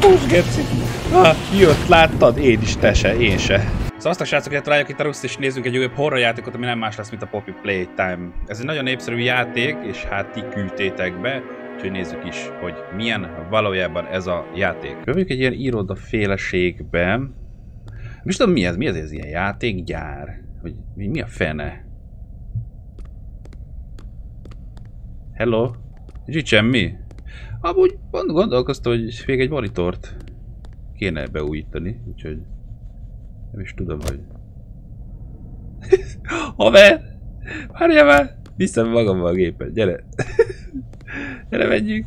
Hús, geci! Jött, láttad? Én is, te se, én se. Szasztok srácok, hogy találjuk itt a Rust, és nézzünk egy újabb horror játékot, ami nem más lesz, mint a Poppy Playtime. Ez egy nagyon népszerű játék, és hát ti küldtétek be, úgyhogy nézzük is, hogy milyen valójában ez a játék. Jövünk egy ilyen iroda féleségbe. Nem is tudom mi ez, mi ez ez ilyen játékgyár? Hogy mi, mi a fene? Hello? Nincs itt semmi? Amúgy gondolkoztam, hogy még egy monitort kéne beújítani, úgyhogy nem is tudom, hogy... Haver! Várjál már! Viszem magammal a gépet, gyere! gyere, menjünk!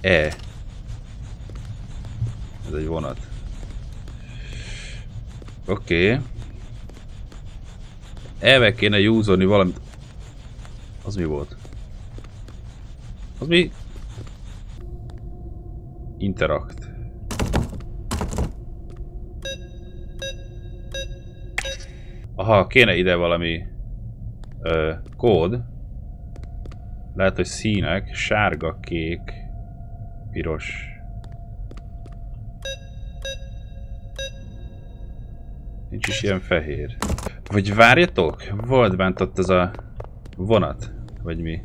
E. Ez egy vonat. Oké. Okay. Elve kéne júzolni valamit. Az mi volt? Az mi? Interact. Aha, kéne ide valami ö, kód. Lehet, hogy színek, sárga, kék, piros. Nincs is ilyen fehér. Vagy várjatok, volt bent ott ez a vonat, vagy mi?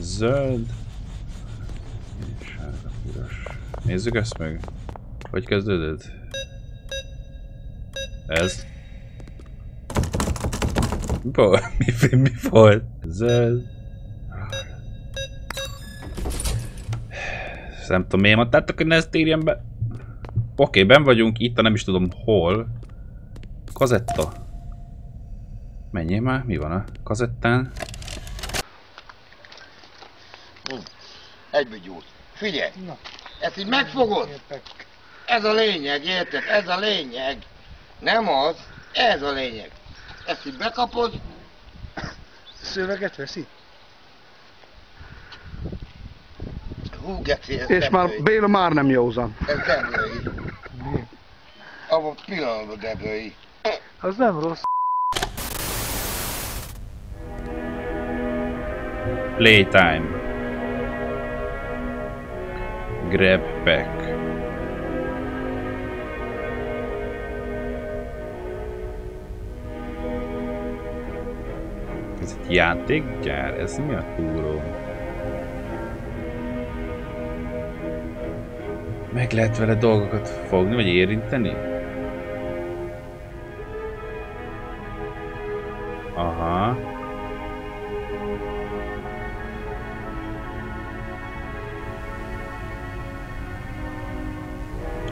Zöld. Sárga, piros. Nézzük ezt meg. Hogy kezdődött? Ez. Bo, mi, mi volt? Zöld. Nem tudom, miért mondtátok, hogy ne ezt írjam be. Oké, ben vagyunk, itt nem is tudom hol. Kazetta. Menjél már, mi van a kazettán? Egy út. Figyelj! Na. Ezt így megfogod? Értek. Ez a lényeg, érted? Ez a lényeg. Nem az, ez a lényeg. Ezt így bekapod. Szöveget veszi? Hú, geci, ez És már Béla már nem józan. Ez deblői. Abban pillanatban deblői. Az nem rossz. Playtime. Grab back. Ez egy játékgyár? Ez mi a túró? Meg lehet vele dolgokat fogni, vagy érinteni?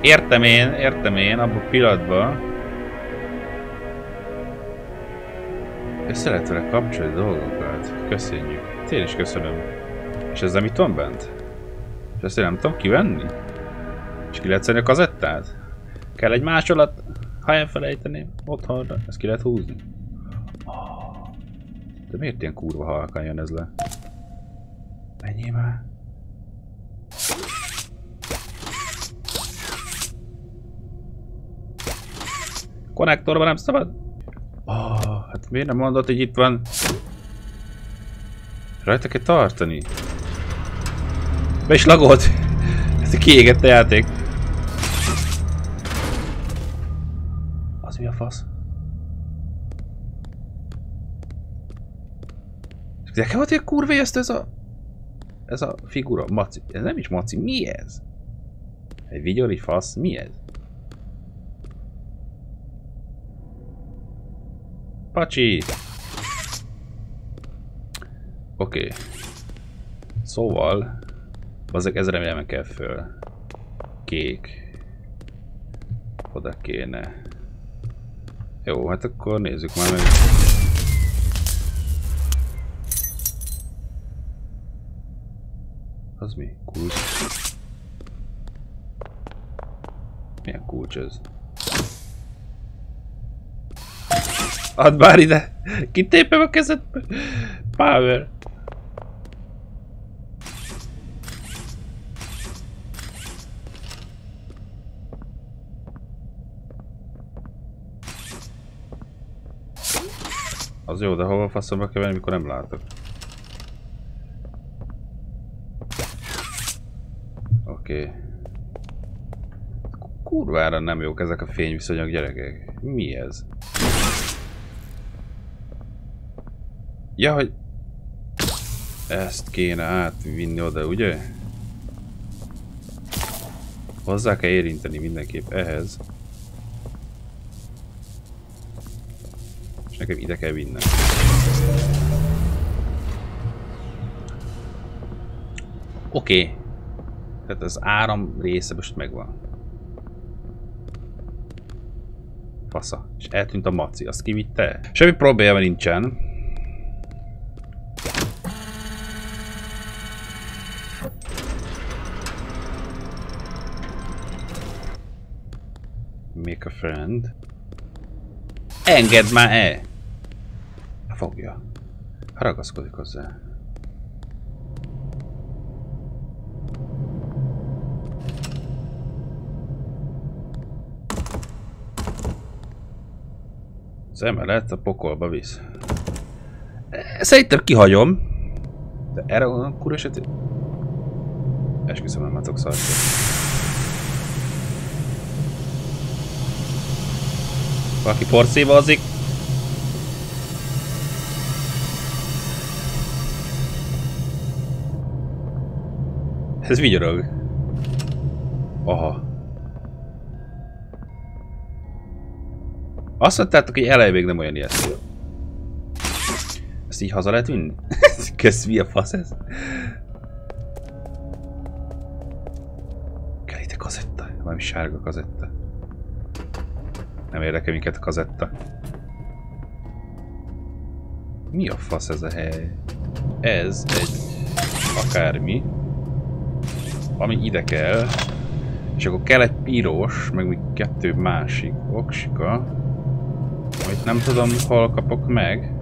Értem én, értem én, abban a pillanatban. Össze lehet vele kapcsolni dolgokat. Köszönjük. Én is köszönöm. És ezzel mit van bent? És ezt én nem tudom kivenni? És ki lehet szedni a kazettát? Kell egy másolat, ha elfelejteném otthonra. Ezt ki lehet húzni. De miért ilyen kurva halkan jön ez le? Menjél már. Konnektorban nem szabad? Oh, hát miért nem mondod, hogy itt van? Rajta kell tartani. Be is lagolt. Ez kiégett a játék. Az mi a fasz? De kell hogy kurva ez a... Ez a figura, maci. Ez nem is maci, mi ez? Egy vigyori fasz, mi ez? Pacsi! Oké. Okay. Szóval... Azok ez remélem kell föl. Kék. Oda kéne. Jó, hát akkor nézzük már meg. Az mi? Kulcs? Milyen kulcs ez? Add már ide. Kitépem a kezed. Power. Az jó, de hova faszomba kell venni, mikor nem látok. Oké. Okay. Kurvára nem jók ezek a fényviszonyok, gyerekek. Mi ez? Ja, hogy... Ezt kéne átvinni oda, ugye? Hozzá kell érinteni mindenképp ehhez. És nekem ide kell vinnem. Oké. Okay. Tehát az áram része most megvan. Fasza. És eltűnt a maci. Azt kivitte? Semmi probléma nincsen. Make a friend. Engedd már el! Fogja. Ragaszkodik hozzá. Az emelet a pokolba visz. Szerintem kihagyom. De erre a kur esetén... Esküszöm, nem látok szarkot. Valaki porszévazik. Ez vigyorog. Aha. Azt mondtátok, hogy elej még nem olyan ijesztő. Ezt így haza lehet vinni? Kösz, mi a fasz ez? Kell itt a kazetta? Valami sárga kazetta. Nem érdekel minket a kazetta. Mi a fasz ez a hely? Ez egy akármi, ami ide kell, és akkor kell egy piros, meg még kettő másik oksika, amit nem tudom hol kapok meg.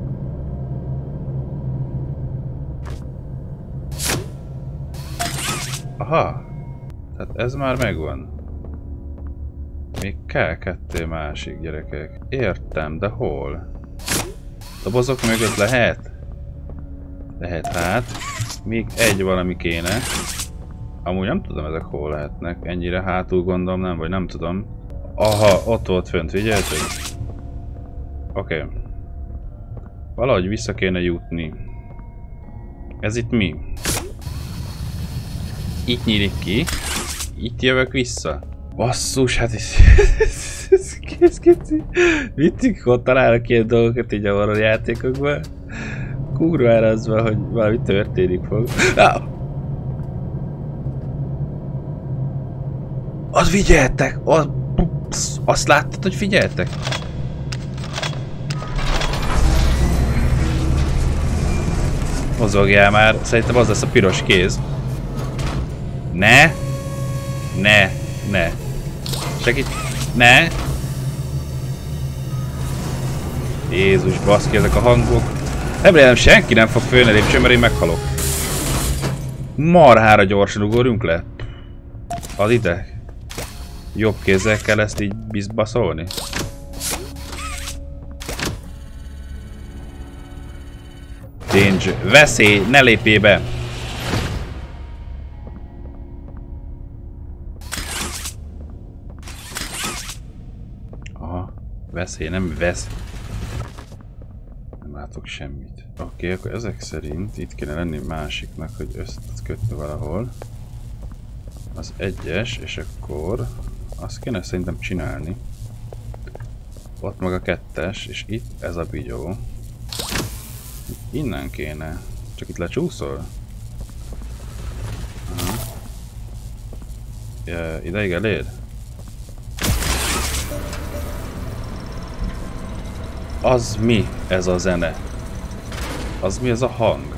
Aha, tehát ez már megvan. Még kell kettő másik gyerekek. Értem, de hol? Dobozok mögött lehet? Lehet hát. Még egy valami kéne. Amúgy nem tudom ezek hol lehetnek. Ennyire hátul gondolom nem, vagy nem tudom. Aha, ott volt fönt, figyeltek? Oké. Okay. Valahogy vissza kéne jutni. Ez itt mi? Itt nyílik ki. Itt jövök vissza. Basszus, hát ez... ez kész kicsi. Vittük, hogy találok ilyen dolgokat így a horror játékokban. Kurvára az van, hogy valami történik fog. Ah! Az figyeltek! Az, azt láttad, hogy figyeltek? Mozogjál már, szerintem az lesz a piros kéz. Ne! Ne! Ne! Segít! Ne! Jézus, baszki, ezek a hangok. Remélem, senki nem fog fölni lépcsőn, mert én meghalok. Marhára gyorsan ugorjunk le. Az ide. Jobb kézzel kell ezt így bizbaszolni. Danger. Veszély, ne lépjél be! Veszély, nem vesz. Nem látok semmit. Oké, okay, akkor ezek szerint itt kéne lenni másiknak, hogy össze kötni valahol. Az egyes, és akkor azt kéne szerintem csinálni. Ott meg a kettes, és itt ez a bigyó. Innen kéne. Csak itt lecsúszol? Aha. Ja, ideig elér? Az mi ez a zene? Az mi ez a hang?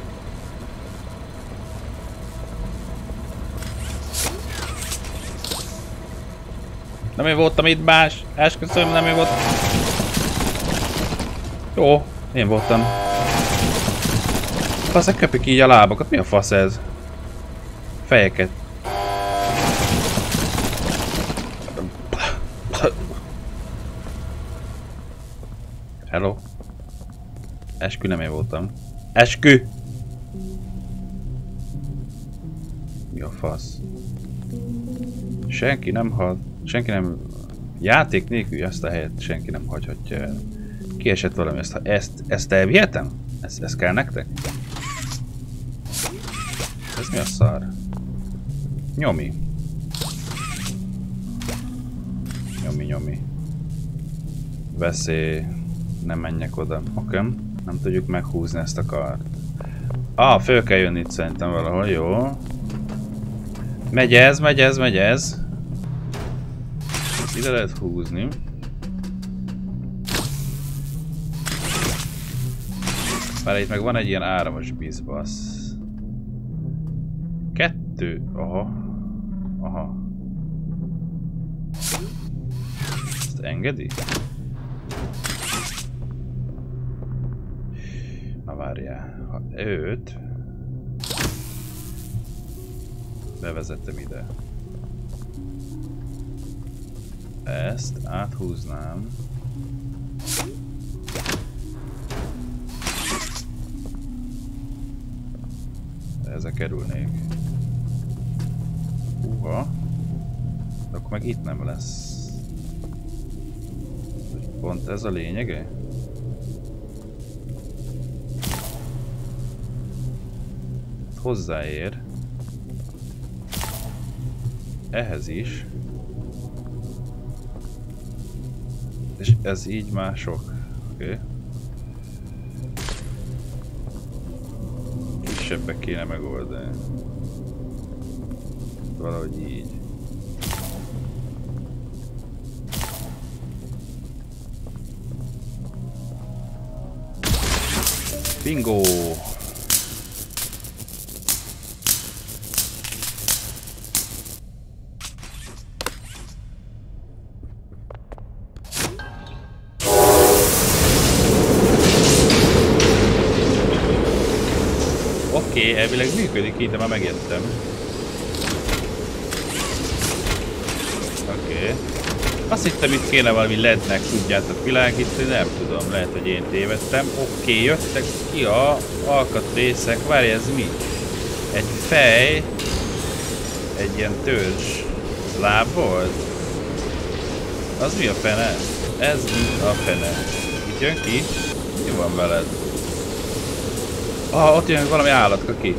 Nem én voltam itt más. Esküszöm, nem én voltam. Jó, én voltam. Fasz, köpik így a lábakat. Mi a fasz ez? Fejeket. Hello. Eskü nem én voltam. Eskü! Mi a fasz? Senki nem had, senki nem... Játék nélkül ezt a helyet senki nem hagyhatja el. Kiesett valami, ezt, ezt, ezt elvihetem? Ez, ez kell nektek? Ez mi a szar? Nyomi. Nyomi, nyomi. Veszély. Nem menjek oda. Oké. Okay. Nem tudjuk meghúzni ezt a kart. Ah, föl kell jönni itt szerintem valahol, jó. Megy ez, megy ez, megy ez. Ide lehet húzni. Már itt meg van egy ilyen áramos bizbasz. Kettő. Aha. Aha. Ezt engedi? Ha őt... Bevezettem ide. Ezt áthúznám. Ezzel kerülnék. Uha. De akkor meg itt nem lesz. Pont ez a lényege? Hozzáér. Ehhez is. És ez így már sok. Oké. Okay. Kisebbek kéne megoldani. Valahogy így. Bingo! Oké, okay, elvileg működik így, de már megértem. Oké. Okay. Azt hittem itt kéne valami lednek, tudjátok világítani, nem tudom, lehet, hogy én tévedtem. Oké, okay, jöttek ki a alkatrészek, várj, ez mi? Egy fej, egy ilyen törzs láb volt? Az mi a fene? Ez mi a fene? Itt jön ki? Mi van veled? Ah, ott jön valami állatka ki.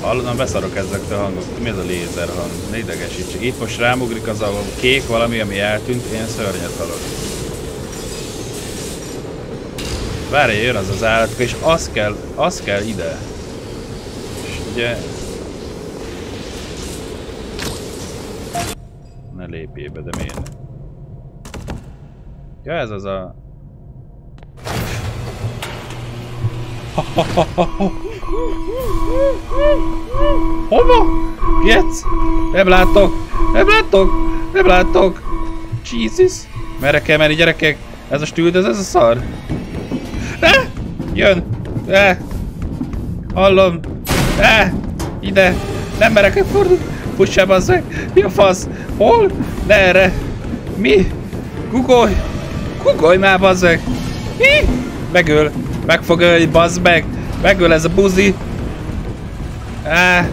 Hallod, beszarok ezektől a hangok. Mi ez a lézer hang? Ne idegesíts. Itt most rámugrik az a kék valami, ami eltűnt, én szörnyet halok. Várj, jön az az állatka, és az kell, az kell ide. És ugye... Ne lépjél be, de miért? Ja, ez az a... Hova? Getsz? Nem látok! Nem látok! Nem látok! Jesus! Merre kell menni gyerekek? Ez a stüldöz, ez a szar? Ne! Jön! Ne! Hallom! Ne! Ide! Nem merek fordulni! Fussál bazzeg! Mi a fasz? Hol? Ne erre! Mi? Gugolj! Gugolj már bazzeg! Mi? Megöl! Meg fog ölni, bazd meg! Megöl ez a buzi! Á!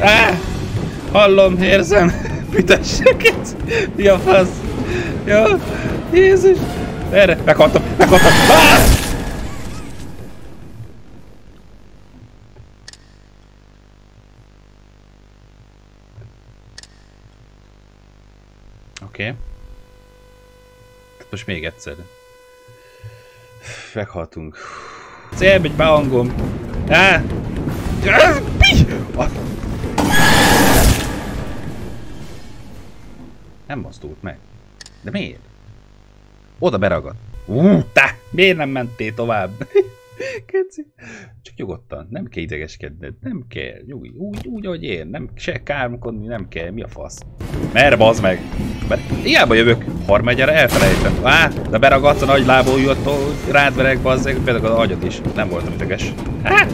Á! Hallom, érzem! Büdösséget! Mi a fasz? Jó! Jézus! Erre! Meghaltam! Meghaltam! Á! Oké. Okay. Most még egyszer. Meghaltunk. Elmegy be hangom. Á! Nem mozdult meg. De miért? Oda beragad. Ú, te! Miért nem mentél tovább? Keci. Csak nyugodtan, nem kell idegeskedned, nem kell, nyugi, úgy, úgy, ahogy én, nem se káromkodni, nem kell, mi a fasz? Merre bazd meg? Mert hiába jövök, harmadjára elfelejtem. Á, de beragadsz a nagy lábójuttól, rád verek bazd meg, az agyad is. Nem voltam ideges. Há!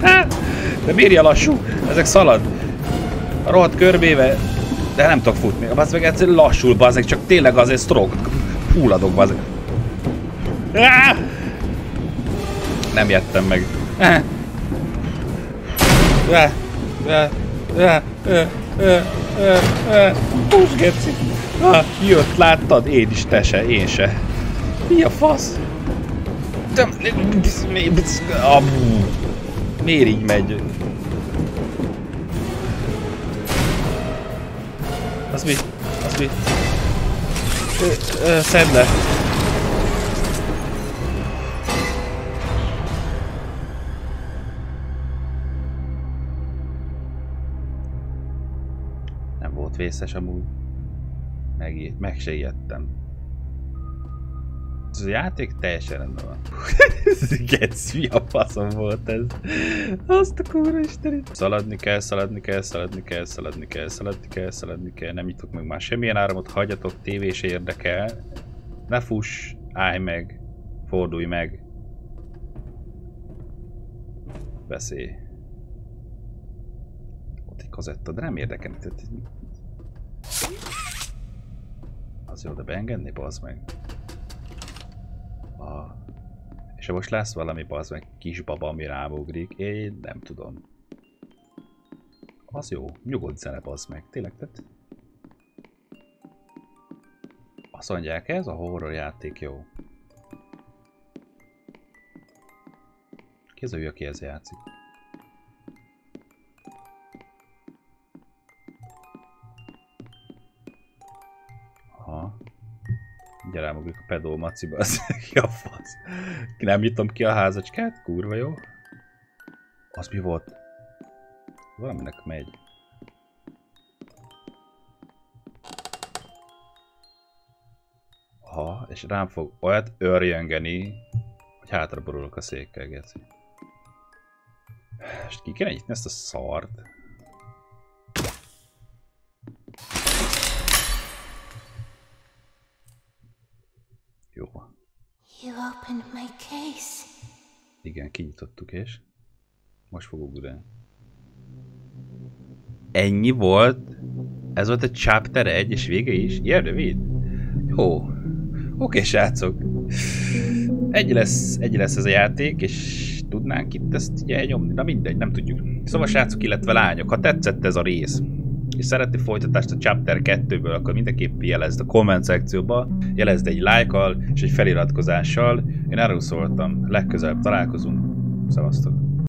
Há! De miért lassú? Ezek szalad. A rohadt körbéve. De nem tudok futni. Bazd meg egyszerűen lassul, bazd csak tényleg azért stroke. Fulladok, bazd meg. Á! Nem jettem meg. Hús, geci! Jött, láttad? Én is, te se, én se. Mi a fasz? Miért így megy? Az mi? Az mi? Szedd le! Nem volt vészes amúgy. Meg, meg se ijedtem. Ez a játék teljesen rendben van. Getsz, mi a faszom volt ez? Azt a kurva istenit. Szaladni kell, szaladni kell, szaladni kell, szaladni kell, szaladni kell, szaladni kell. Nem jutok meg már semmilyen áramot, hagyjatok, tévé se érdekel. Ne fuss, állj meg, fordulj meg. Veszély. Ott egy kazetta, de nem érdekel. Tehát... Az jó, de beengedni, bazd meg. A... És ha most lesz valami bazd meg kisbaba, ami rámugrik, én nem tudom. Az jó, nyugodt zene bazd meg, tényleg, tehát... Azt mondják, ez a horror játék jó. Ki a hülye, ez játszik? Gyere a pedó maciba, az a fasz. Nem nyitom ki a házacskát, kurva jó. Az mi volt? Valaminek megy. Aha, és rám fog olyat örjöngeni, hogy hátra borulok a székkel, geci. És ki kéne nyitni ezt a szart? Opened my case. Igen, kinyitottuk és most fog ugrani. Ennyi volt? Ez volt a chapter 1 és vége is? Ilyen rövid? Jó. Oké, srácok. Egy lesz, egy lesz ez a játék, és tudnánk itt ezt ugye nyomni. Na mindegy, nem tudjuk. Szóval srácok, illetve lányok, ha tetszett ez a rész, és szeretni folytatást a Chapter 2-ből, akkor mindenképp jelezd a komment szekcióba, jelezd egy lájkkal és egy feliratkozással. Én erről szóltam, legközelebb találkozunk. Szevasztok!